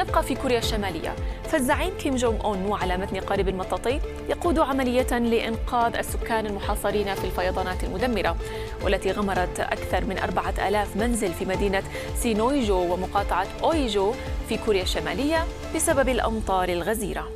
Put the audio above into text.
نبقى في كوريا الشمالية. فالزعيم كيم جونغ أون وعلى متن قارب مطاطي يقود عملية لإنقاذ السكان المحاصرين في الفيضانات المدمرة والتي غمرت أكثر من أربعة آلاف منزل في مدينة سينويجو ومقاطعة أويجو في كوريا الشمالية بسبب الأمطار الغزيرة.